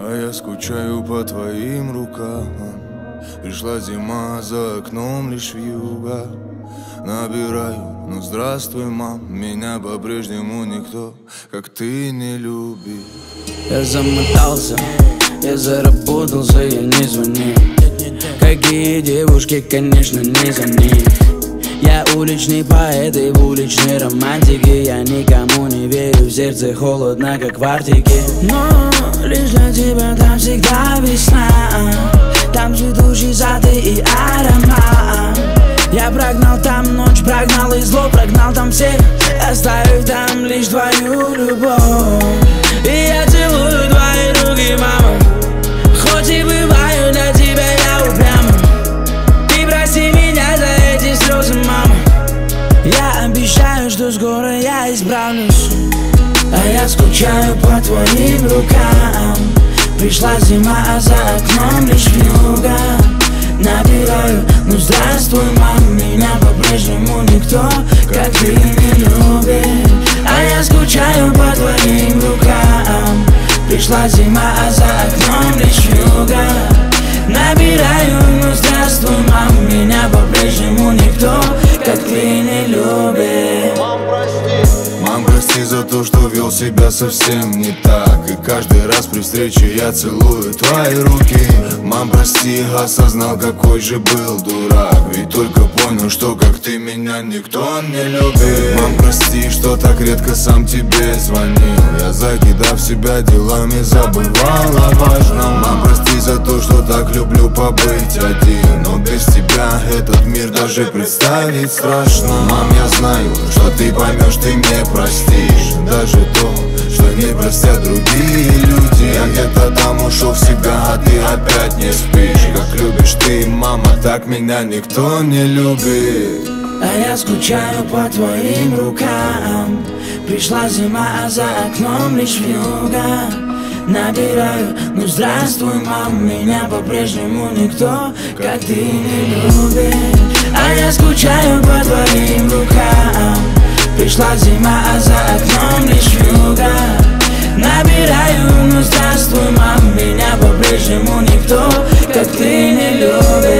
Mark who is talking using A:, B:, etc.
A: А я скучаю по твоим рукам. Пришла зима, за окном лишь вьюга. Набираю, ну здравствуй, мам. Меня по-прежнему никто, как ты, не любит.
B: Я замотался, я заработался, я не звоню Какие девушки, конечно, не за них Я уличный поэт и в уличной романтике. Я никому не верю, в сердце холодно, как в Арктике. Но лишь для тебя там всегда весна. Там цветущий сад и аромат. Я прогнал там ночь, прогнал и зло, прогнал там всех Оставив там лишь твою любовь что скоро я исправлюсь а я скучаю по твоим рукам. Пришла зима, а за окном лишь вьюга Набираю, ну здравствуй, мам Меня по-прежнему никто, как ты, не любит. А я скучаю по твоим рукам. Пришла зима, а за окном лишь вьюга Набираю, ну здравствуй, мам Меня по-прежнему никто,
A: вел себя совсем не так. И каждый раз при встрече я целую твои руки. Мам, прости, осознал, какой же был дурак. Ведь только понял, что как ты меня никто не любит. Мам, прости, что так редко сам тебе звонил. Я закидав себя делами забывал о важном. Мам, прости за то, что так люблю побыть один. Но без тебя этот мир даже представить страшно. Мам, я знаю, ты поймешь, ты мне простишь. Даже то, что не простят другие люди. Я где-то там ушел в себя, а ты опять не спишь. Как любишь ты, мама, так меня никто не любит.
B: А я скучаю по твоим рукам. Пришла зима, а за окном лишь вьюга. Набираю, ну здравствуй, мам Меня по-прежнему никто, как ты, не любит. А я скучаю по твоим рукам Пришла зима, а за окном лишь вьюга. Набираю, ну здравствуй, мам Меня по-прежнему никто, как ты, не любит